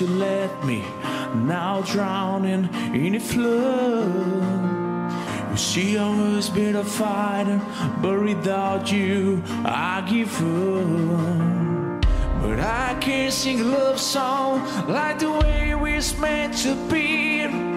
you let me, now drowning in a flood. You see, I was been a fighter, but without you, I give up. But I can't sing a love song like the way it was meant to be.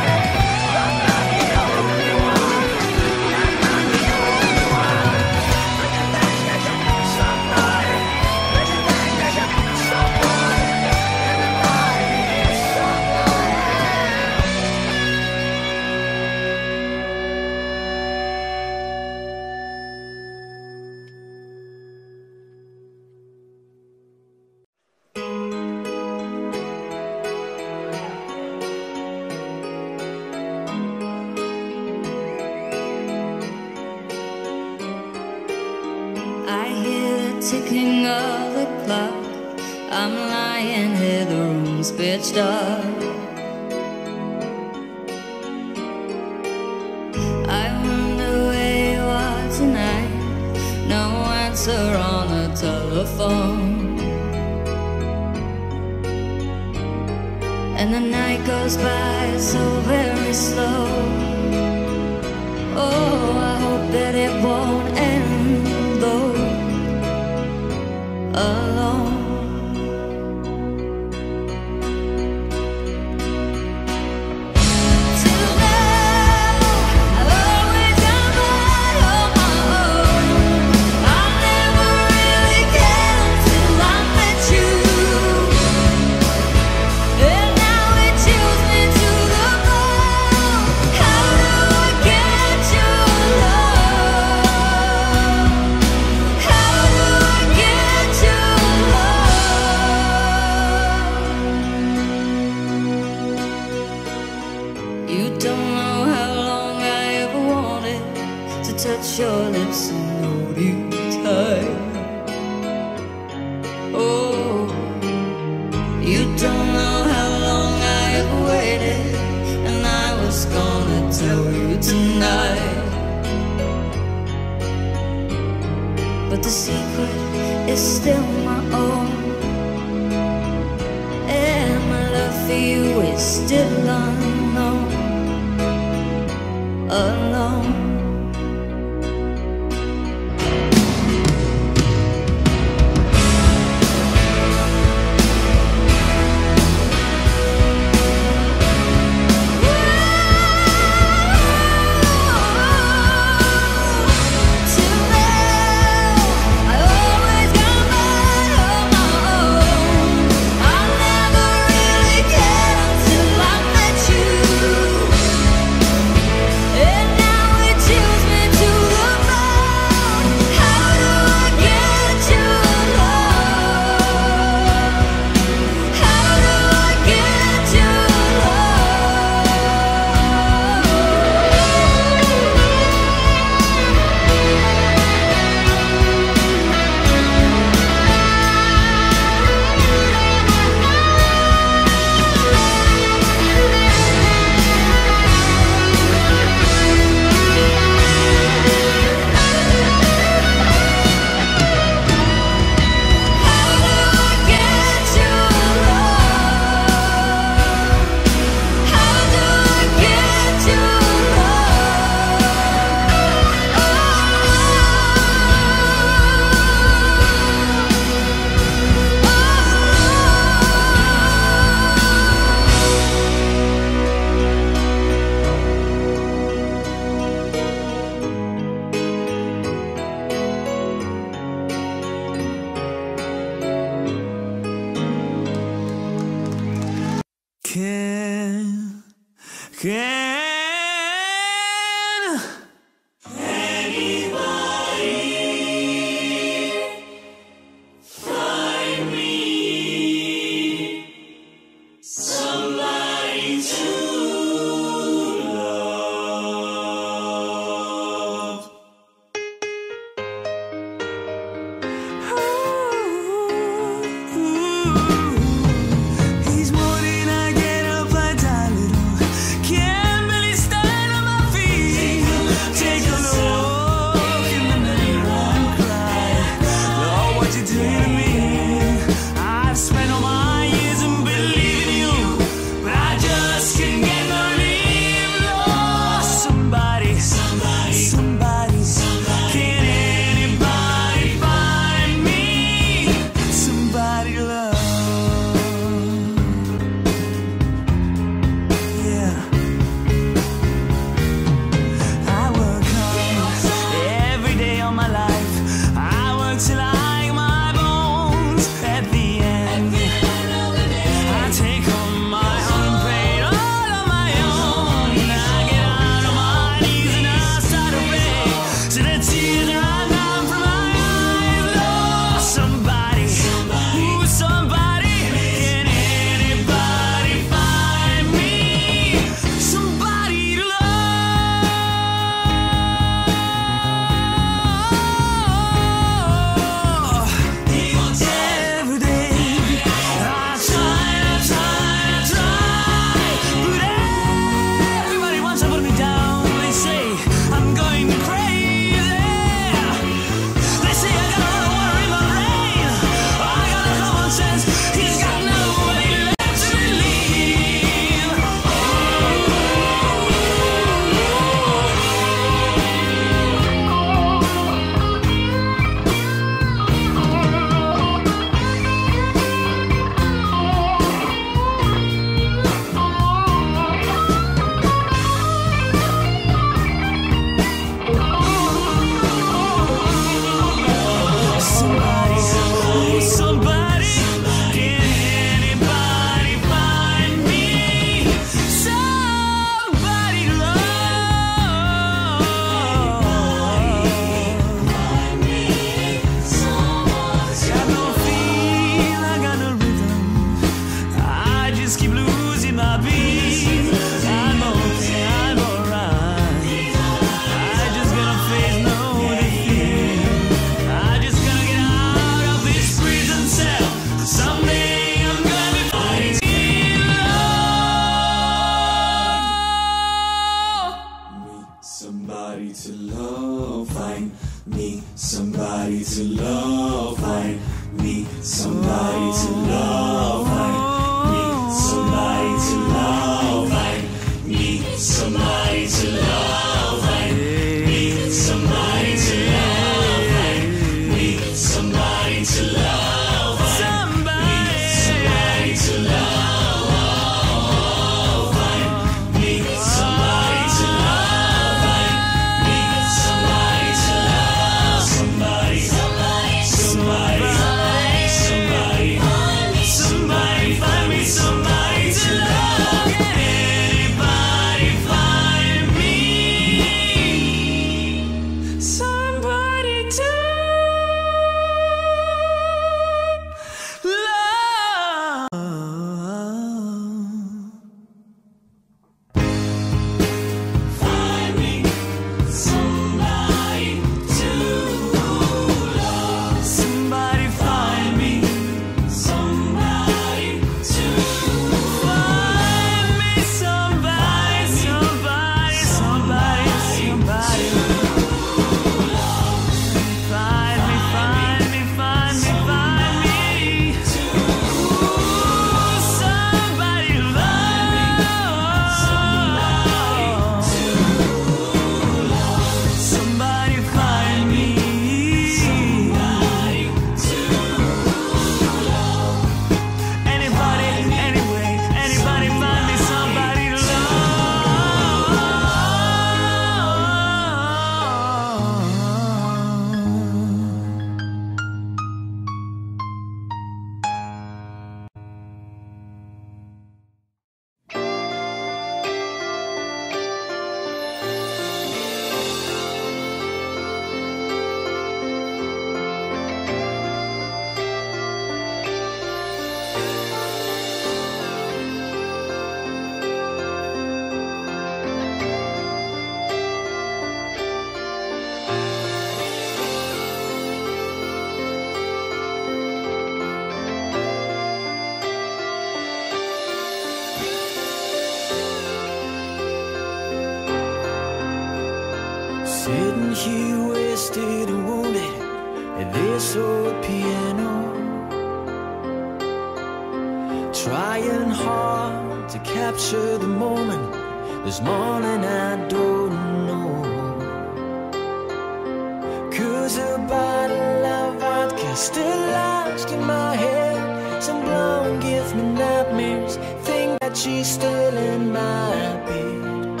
still lost in my head. Some blonde gives me nightmares. Think that she's still in my bed.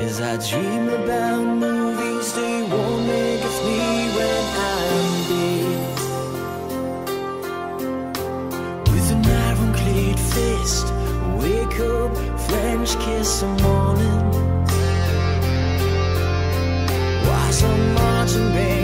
As I dream about movies, they won't make of me when I'm dead. With an iron-clad fist, wake up, French kiss the morning. Why so much, baby?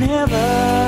We're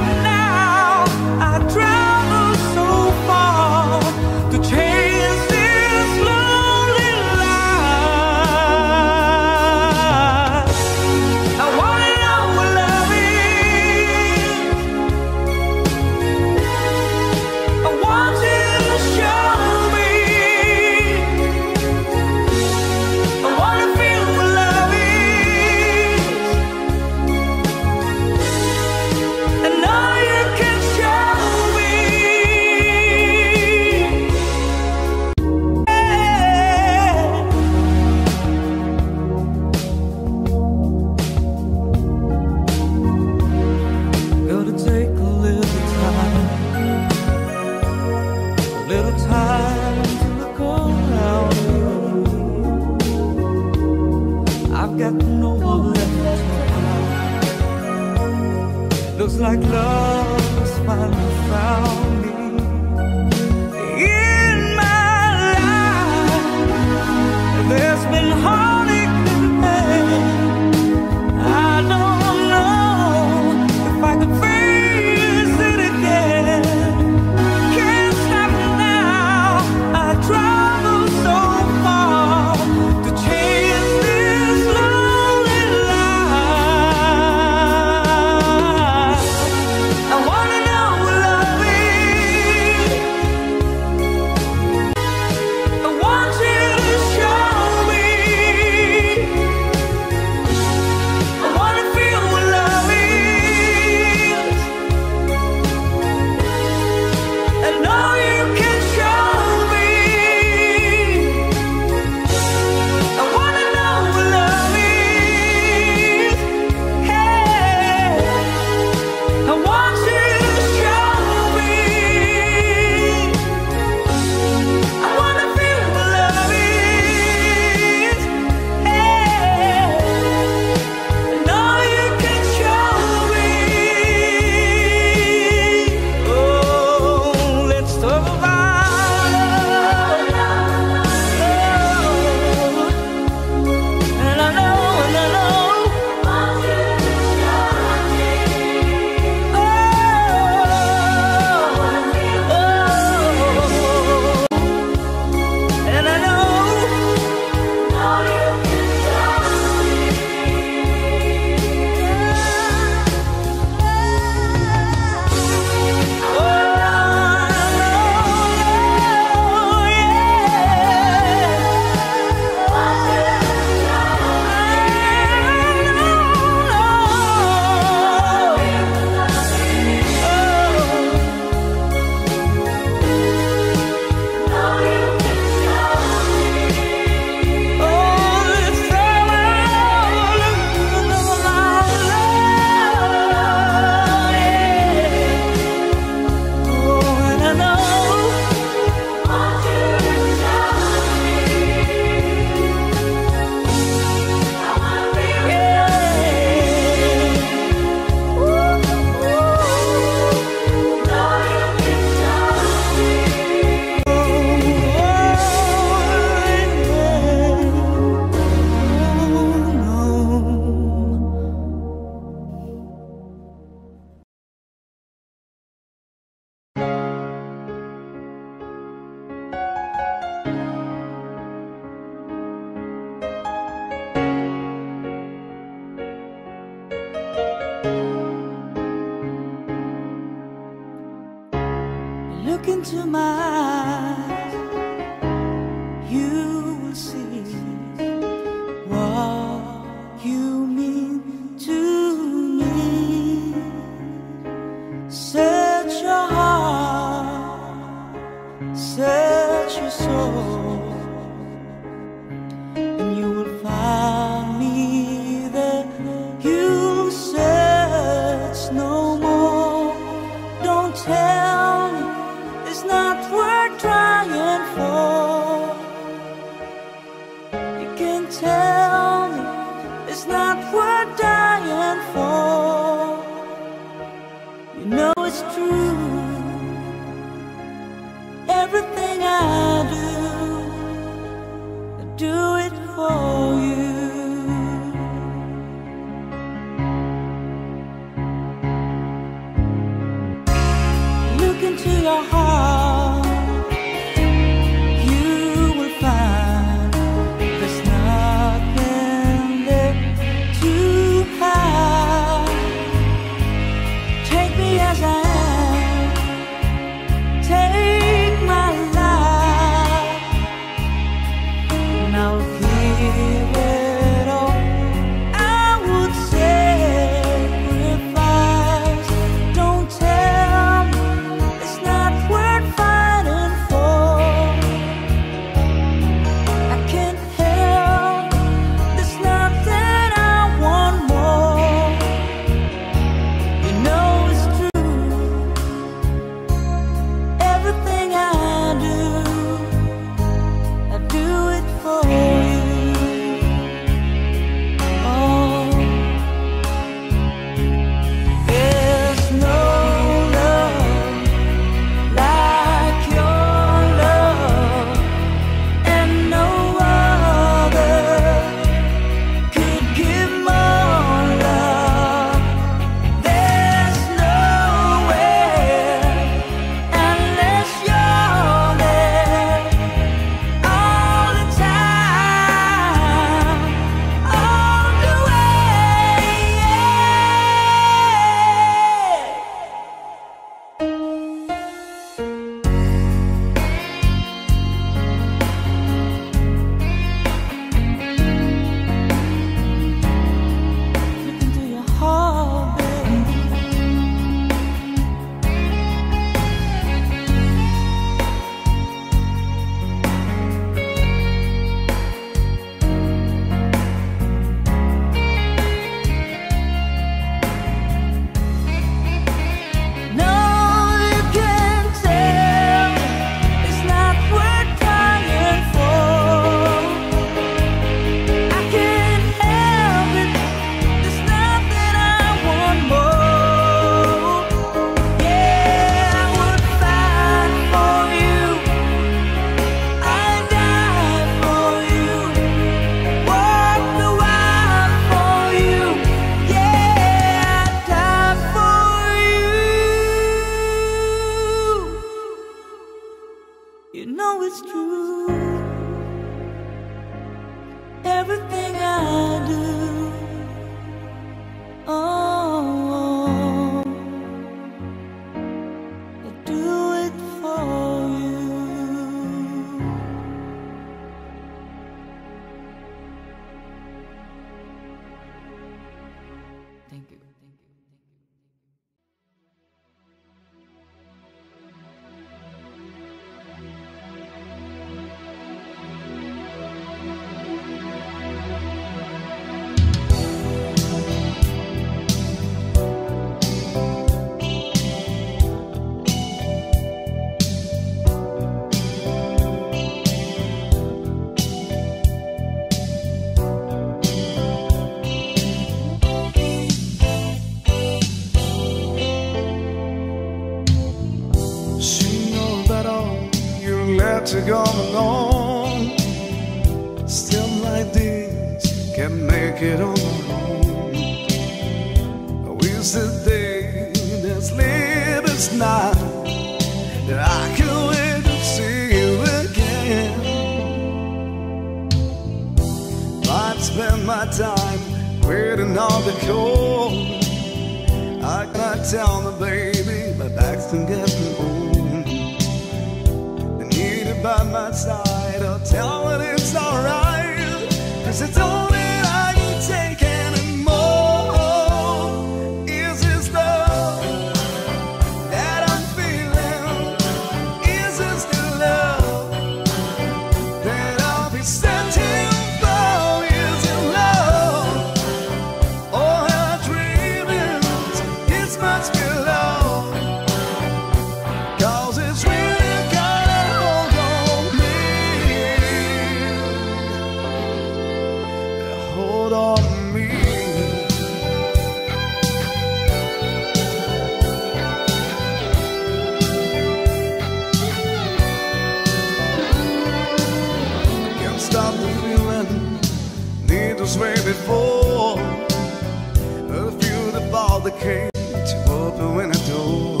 the cage, open a door.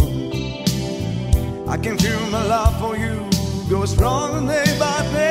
I can feel my love for you goes wrong day by day.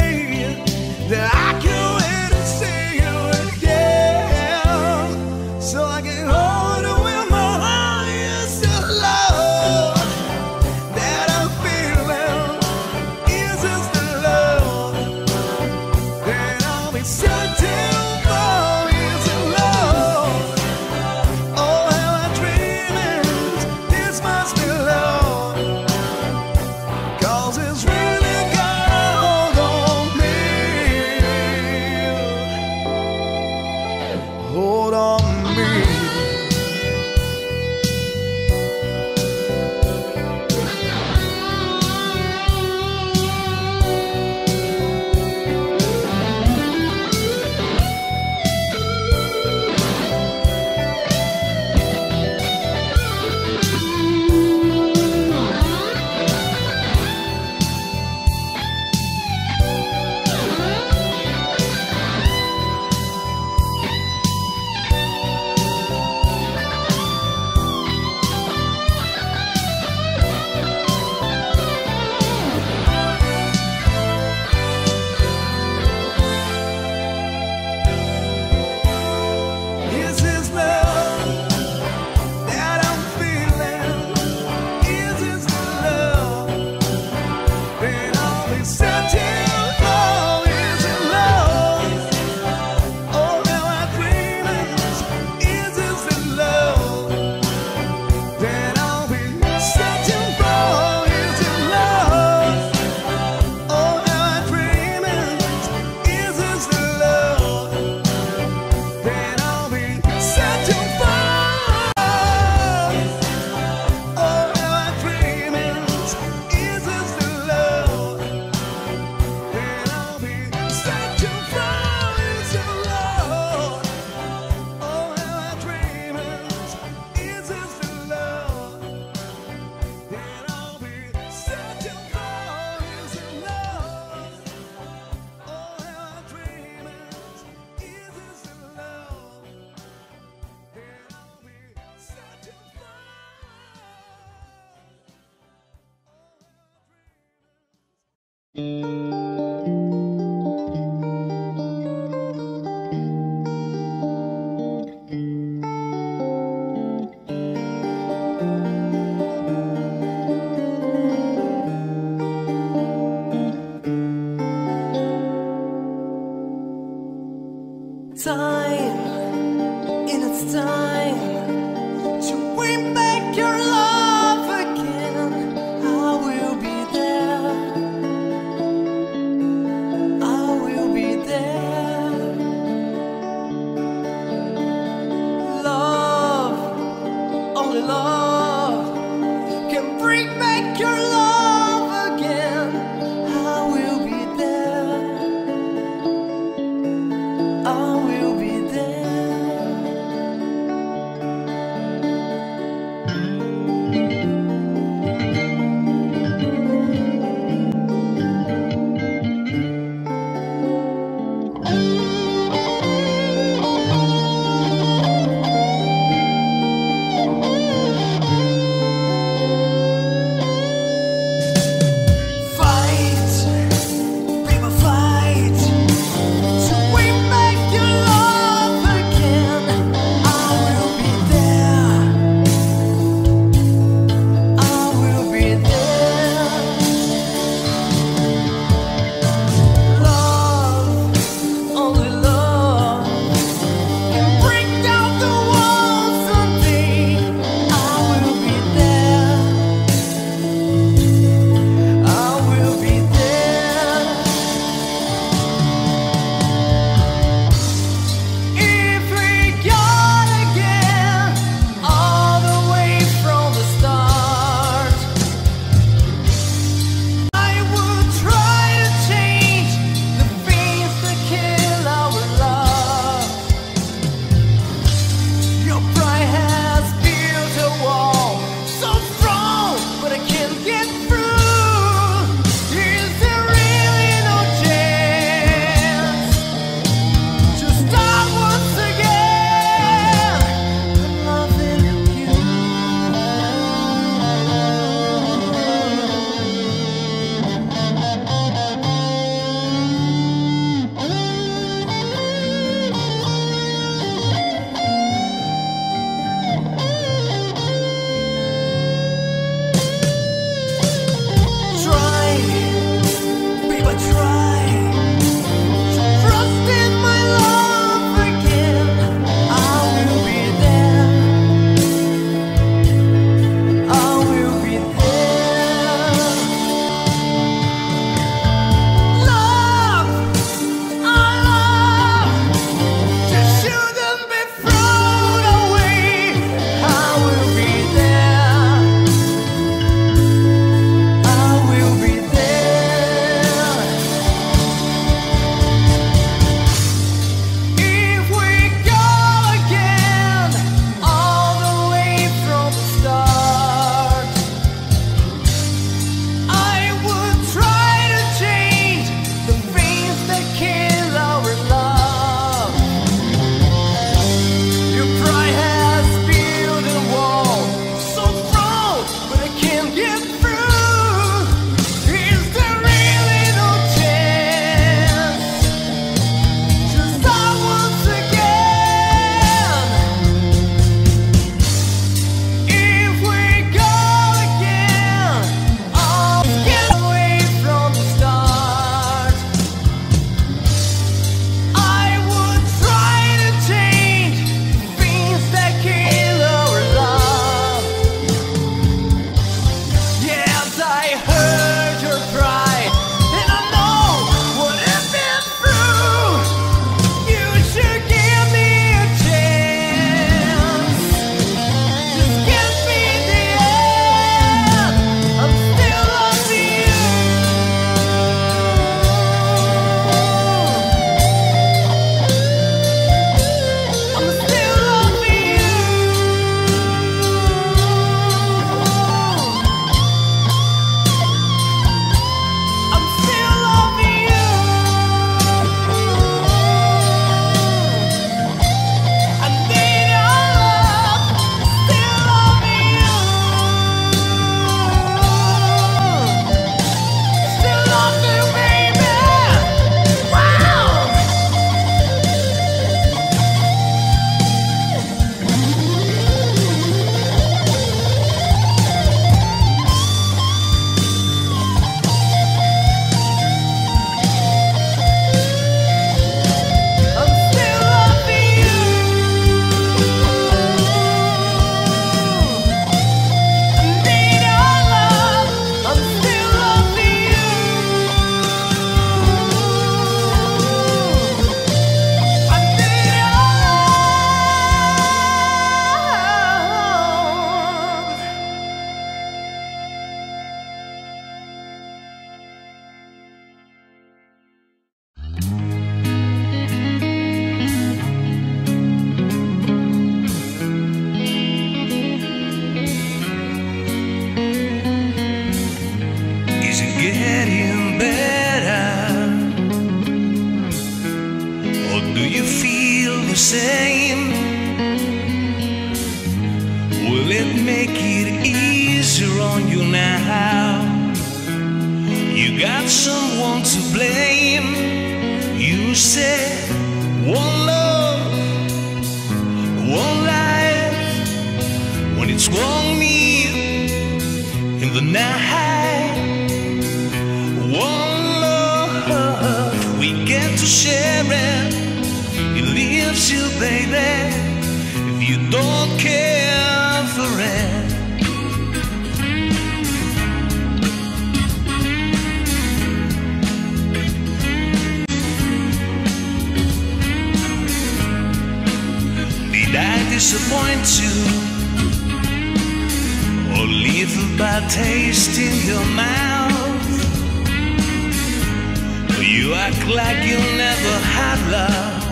You never had love.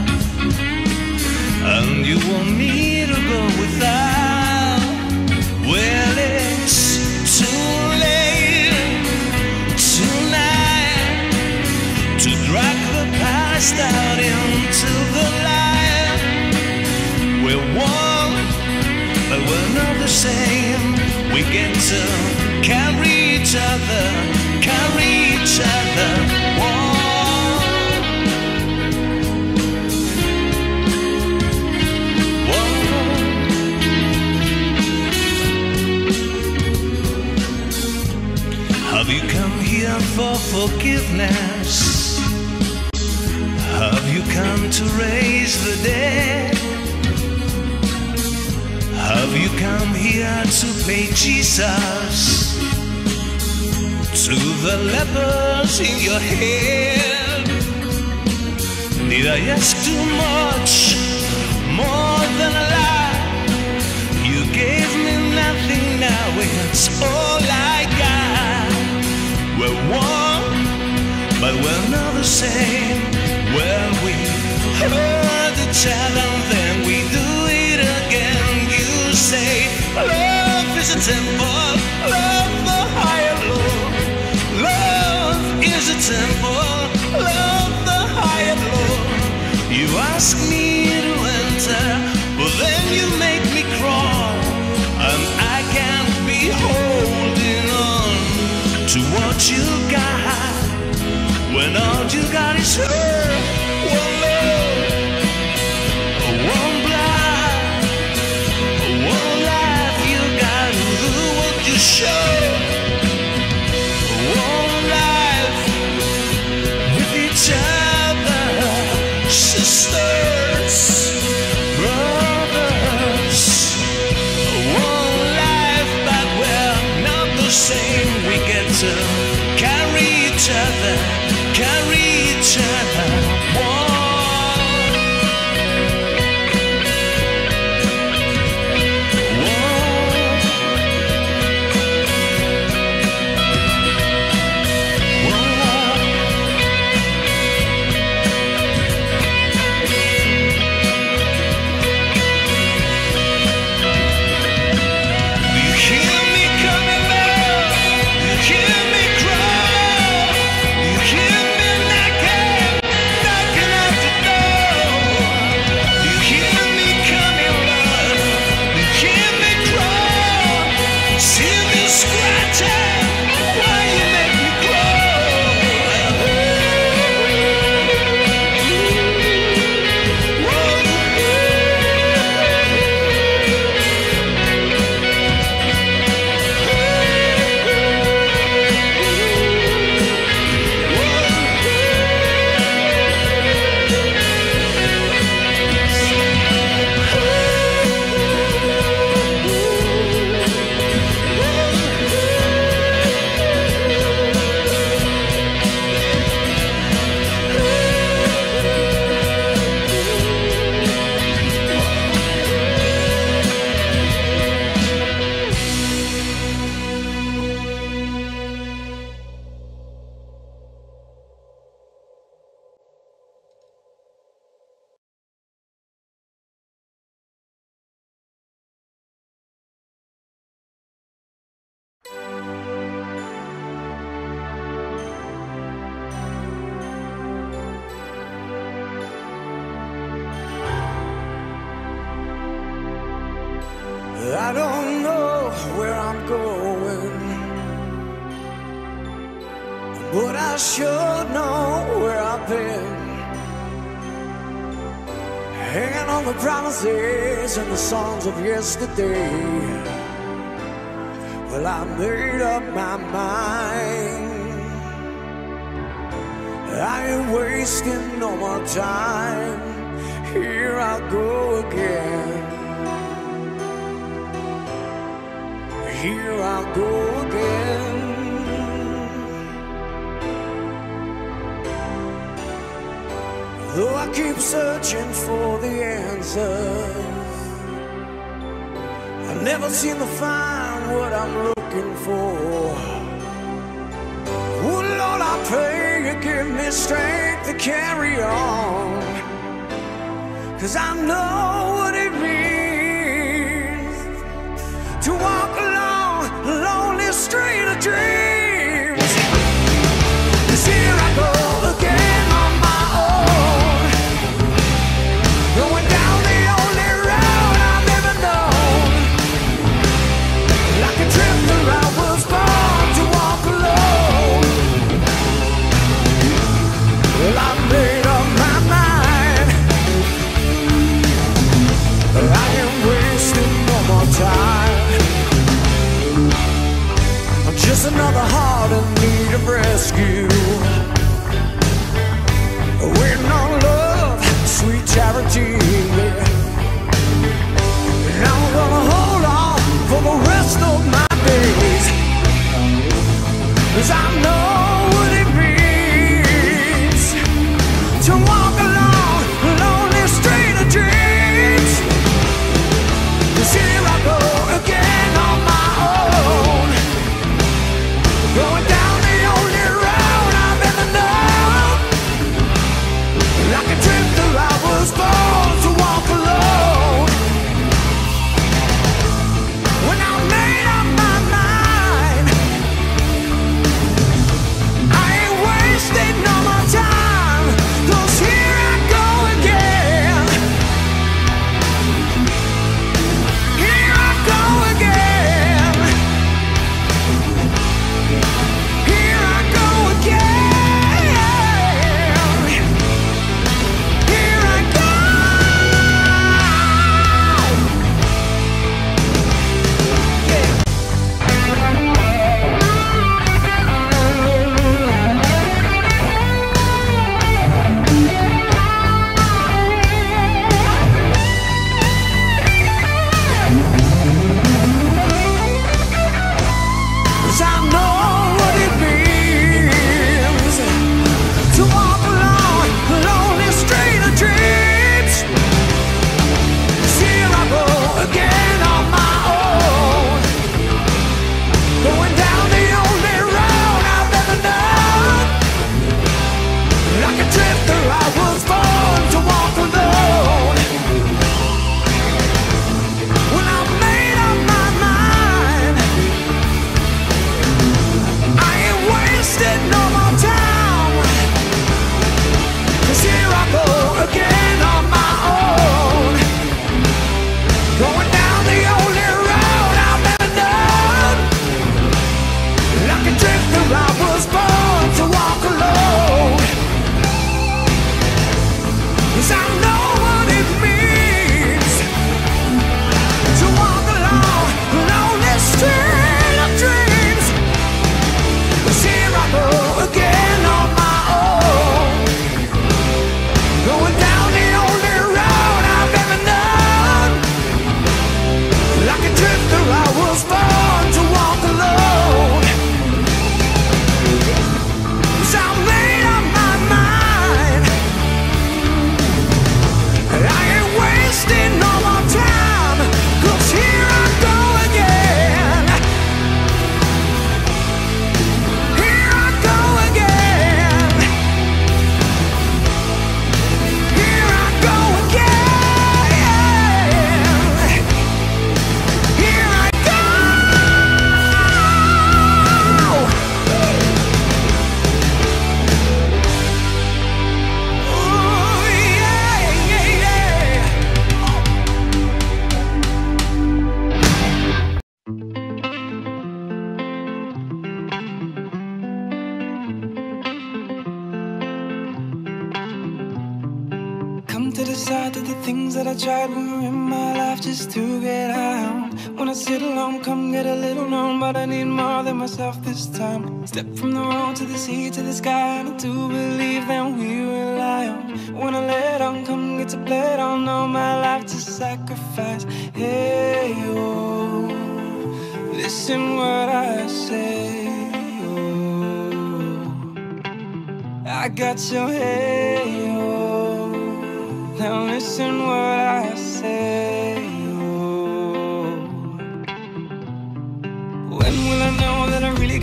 And you want me to go without. Well, it's too late tonight To drag the past out into the light. We're one, but we're not the same. We get to carry each other Carry each other for forgiveness? Have you come to raise the dead? Have you come here to play Jesus? To the lepers in your head? Did I ask too much? More than a lie? You gave me nothing, now it's all I one, but we're not the same. When we hurt each other, then we do it again. You say, Love is a temple, love the higher Lord. Love is a temple, love the higher Lord. You ask me to enter, but then you make me crawl, and I can't be holding on to what you you got is her. Of yesterday. Well, I made up my mind. I ain't wasting no more time. Here I go again. Here I go again. Though I keep searching for the answers, I never seem to find what I'm looking for. Oh Lord, I pray you give me strength to carry on. Cause I know what it means to walk along a lonely street of dreams. Cause I know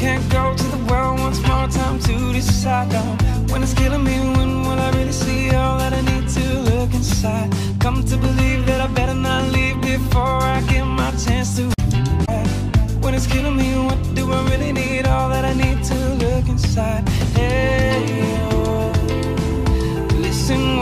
can't go to the world once more time to decide on when it's killing me. When will I really see all that I need to look inside? Come to believe that I better not leave before I get my chance to. When it's killing me, what do I really need? All that I need to look inside. Hey, oh, listen.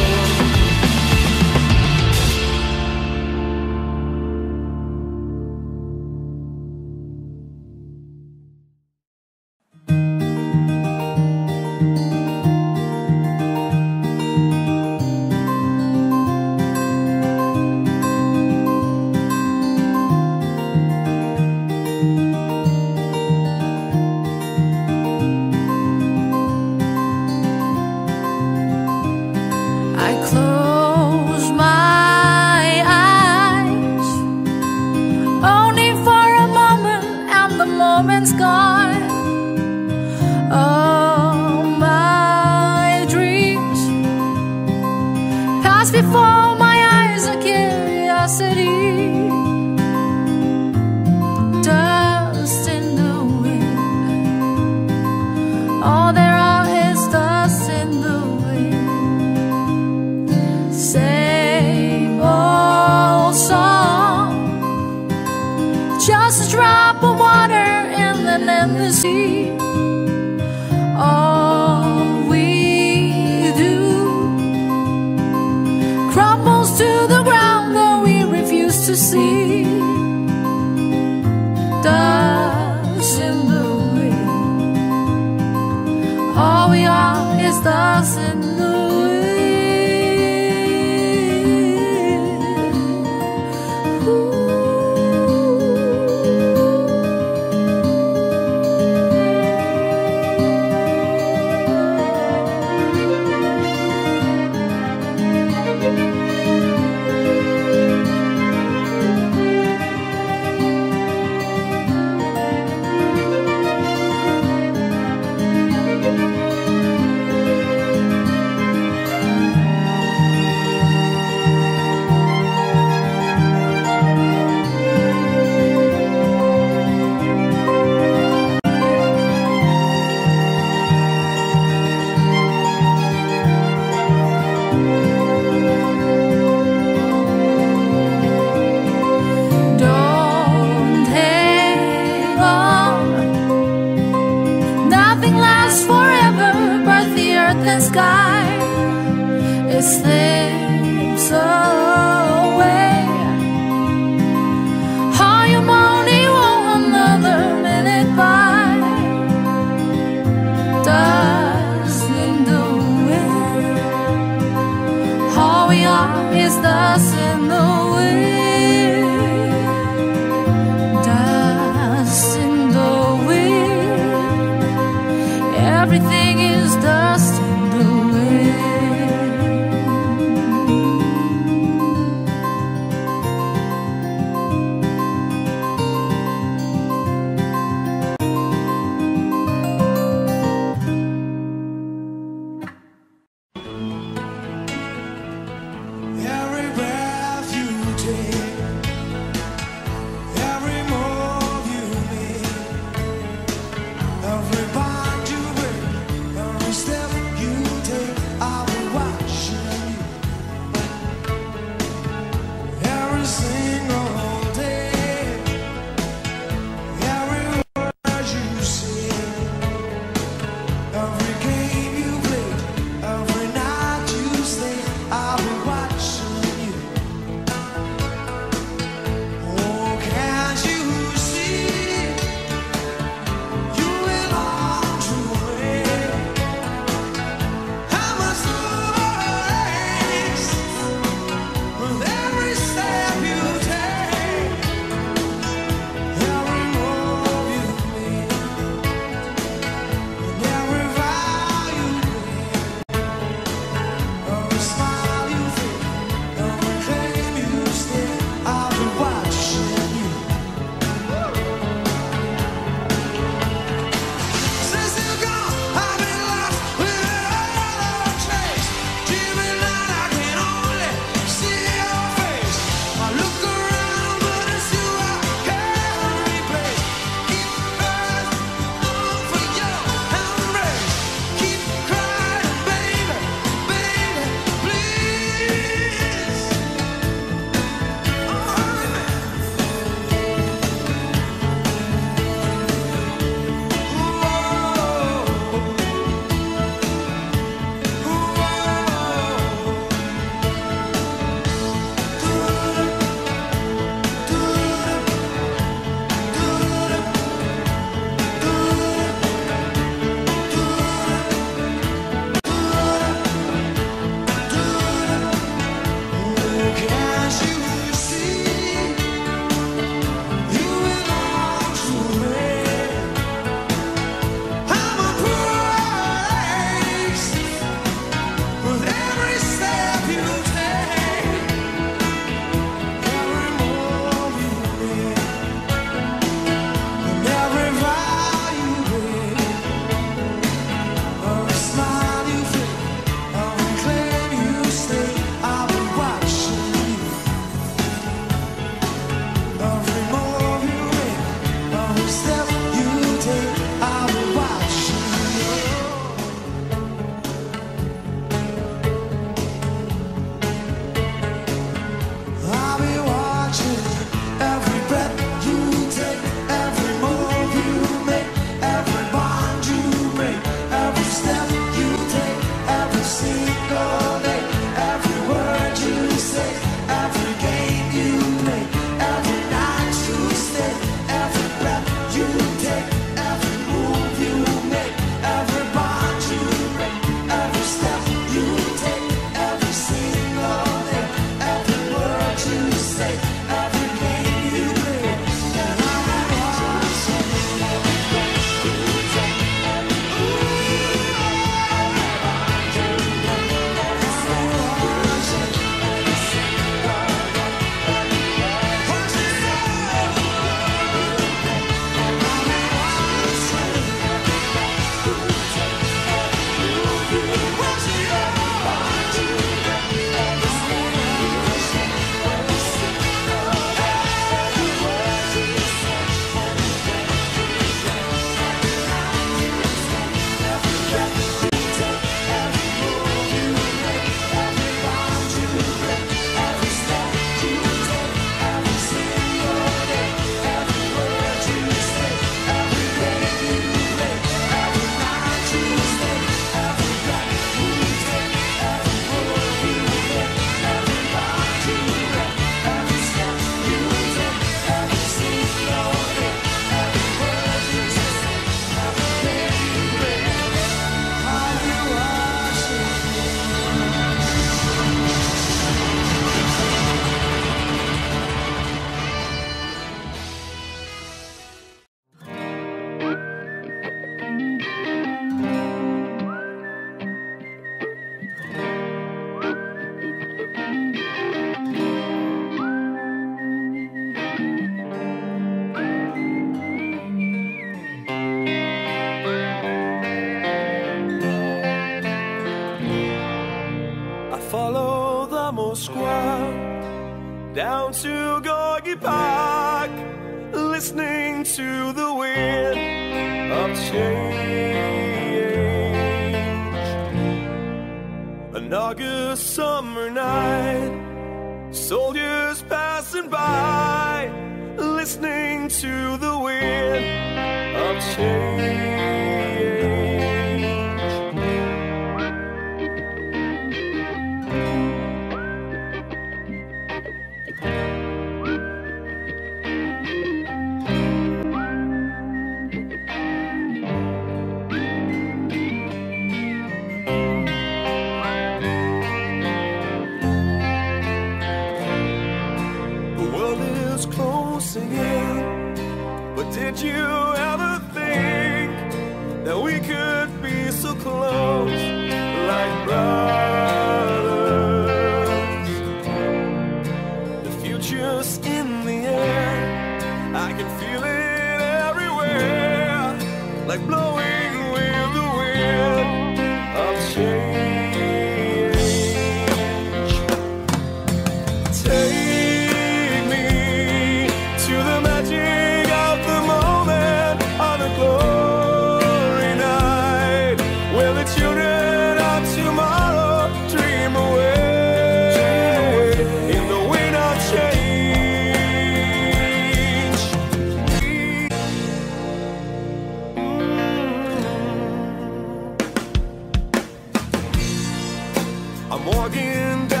I'm walking down